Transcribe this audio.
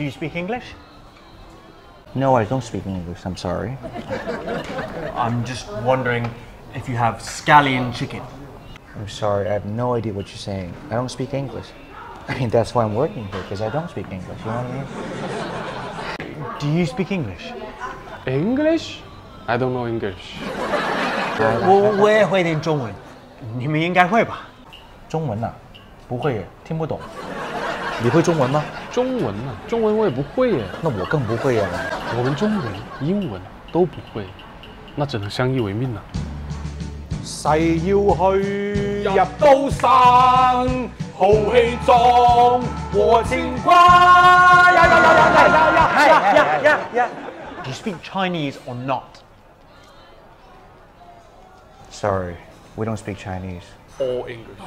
Do you speak English? No, I don't speak English. I'm sorry. I'm just wondering if you have scallion chicken. I'm sorry. I have no idea what you're saying. I don't speak English. I mean, that's why I'm working here because I don't speak English. You know what I mean? Do you speak English? English? I don't know English. 我我也会点中文，你们应该会吧？中文呐、不会耶，听不懂。你会中文吗？ 中文啊，中文我也不会耶。那我更不会呀。我们中文、英文都不会，那只能相依为命啦。誓要去入刀山，豪氣壯和情關。呀呀呀呀呀呀呀呀呀呀！Do you speak Chinese or not? Sorry, we don't speak Chinese. All English。